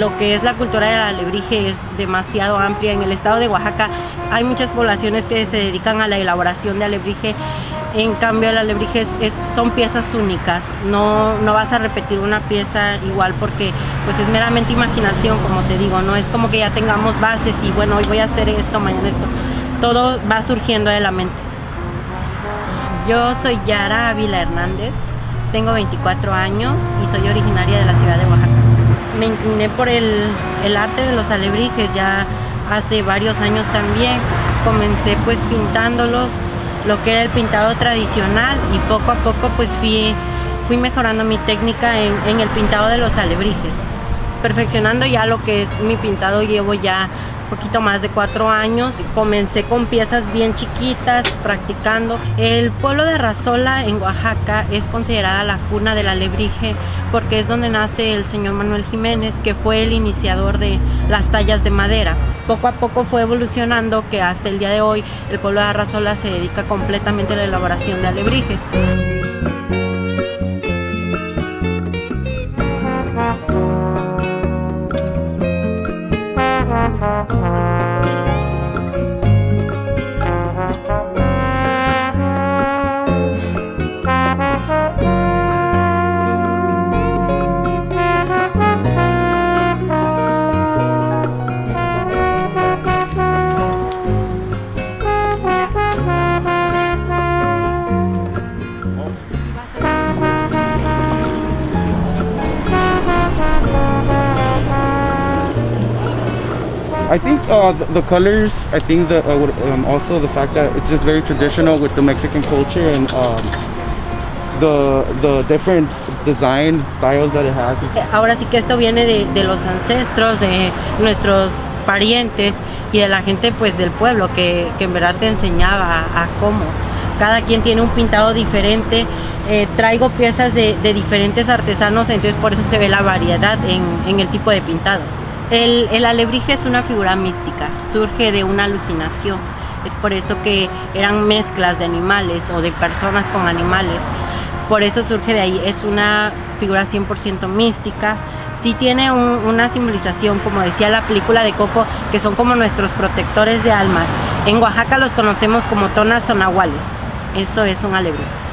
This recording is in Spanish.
lo que es la cultura del alebrije es demasiado amplia. En el estado de Oaxaca hay muchas poblaciones que se dedican a la elaboración de alebrije. En cambio, el alebrije es, son piezas únicas. No, no vas a repetir una pieza igual porque pues es meramente imaginación, como te digo. No es como que ya tengamos bases y bueno, hoy voy a hacer esto, mañana esto. Todo va surgiendo de la mente. Yo soy Yara Ávila Hernández, tengo 24 años y soy originaria de la ciudad de Oaxaca me incliné por el, arte de los alebrijes ya hace varios años también. Comencé pues pintándolos, lo que era el pintado tradicional y poco a poco pues fui, fui mejorando mi técnica en, en el pintado de los alebrijes. Perfeccionando ya lo que es mi pintado llevo ya poquito más de cuatro años. Comencé con piezas bien chiquitas, practicando. El pueblo de Razola en Oaxaca es considerada la cuna del alebrije porque es donde nace el señor Manuel Jiménez, que fue el iniciador de las tallas de madera. Poco a poco fue evolucionando que hasta el día de hoy el pueblo de Arrazola se dedica completamente a la elaboración de alebrijes. I think uh, the, the, colors, I think that uh, um, also the fact that it's just very traditional with the Mexican culture and um, the, the different design styles that it has. Ahora sí que esto viene de, de los ancestros, de nuestros parientes y de la gente pues del pueblo que, que en verdad te enseñaba a, a cómo. Cada quien tiene un pintado diferente. Eh, traigo piezas de, de, diferentes artesanos, entonces por eso se ve la variedad en, en el tipo de pintado. El, alebrije es una figura mística, surge de una alucinación. Es por eso que eran mezclas de animales o de personas con animales. Por eso surge de ahí. Es una figura 100% mística. Sí tiene una simbolización, como decía la película de Coco, que son como nuestros protectores de almas. En Oaxaca los conocemos como tonas o nahuales. Eso es un alebrije.